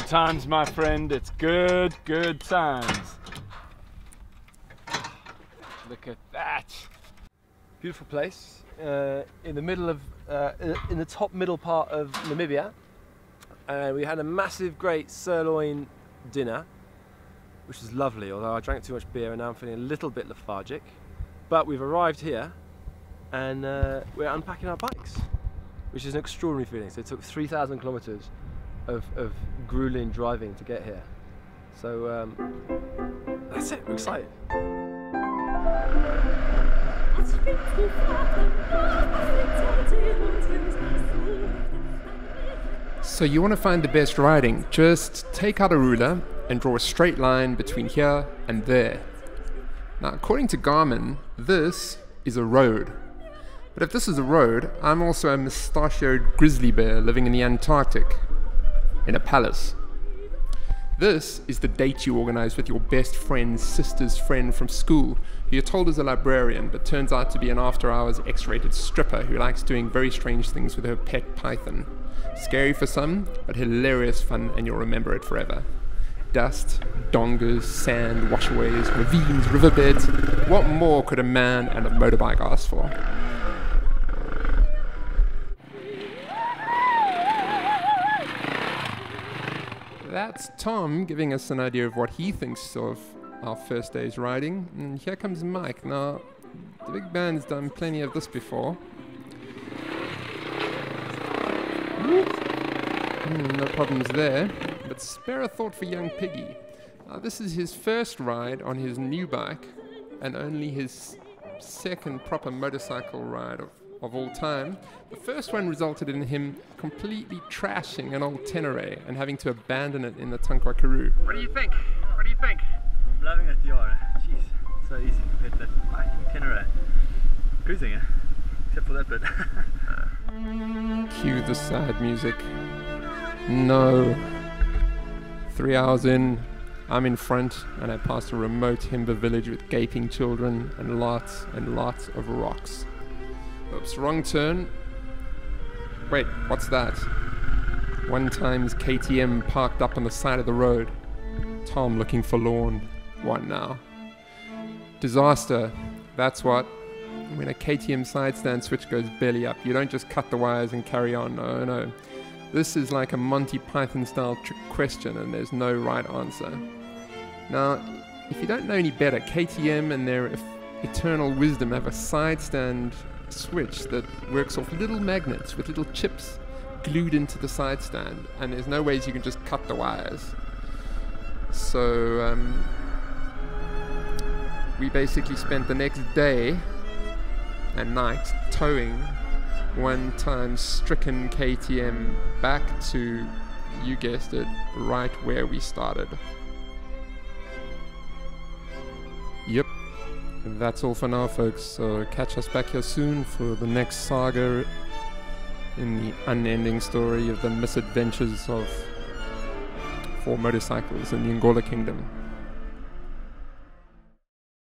times, my friend. It's good, good times. Look at that. Beautiful place uh, in the middle of, uh, in the top middle part of Namibia. And we had a massive, great sirloin dinner, which was lovely. Although I drank too much beer and now I'm feeling a little bit lethargic. But we've arrived here and uh, we're unpacking our bikes, which is an extraordinary feeling. So it took 3,000 kilometers of, of grueling driving to get here. So um, that's it, we're excited. So you want to find the best riding, just take out a ruler and draw a straight line between here and there. Now according to Garmin, this is a road. But if this is a road, I'm also a mustachioed grizzly bear living in the Antarctic, in a palace. This is the date you organize with your best friend's sister's friend from school, who you're told is a librarian, but turns out to be an after hours X rated stripper who likes doing very strange things with her pet python. Scary for some, but hilarious fun, and you'll remember it forever. Dust, dongas, sand, washaways, ravines, riverbeds. What more could a man and a motorbike ask for? That's Tom giving us an idea of what he thinks of our first day's riding. And here comes Mike. Now, the big band's done plenty of this before. Mm, no problems there. But spare a thought for young Piggy. Now, this is his first ride on his new bike, and only his second proper motorcycle ride of of all time. The first one resulted in him completely trashing an old Tenere and having to abandon it in the Tankwa Karoo. What do you think? What do you think? I'm loving it, Yara. Jeez, so easy compared to that fucking Tenere. Cruising it, except for that bit. Cue the sad music. No. Three hours in, I'm in front and I pass a remote Himba village with gaping children and lots and lots of rocks. Oops, wrong turn. Wait, what's that? One times KTM parked up on the side of the road. Tom looking forlorn. What now? Disaster. That's what. When a KTM side stand switch goes belly up, you don't just cut the wires and carry on. No, no. This is like a Monty Python style trick question, and there's no right answer. Now, if you don't know any better, KTM and their eternal wisdom have a side stand switch that works off little magnets with little chips glued into the side stand, and there's no ways you can just cut the wires. So um, we basically spent the next day and night towing one time stricken KTM back to, you guessed it, right where we started. That's all for now, folks. So catch us back here soon for the next saga in the unending story of the misadventures of four motorcycles in the Ngola Kingdom.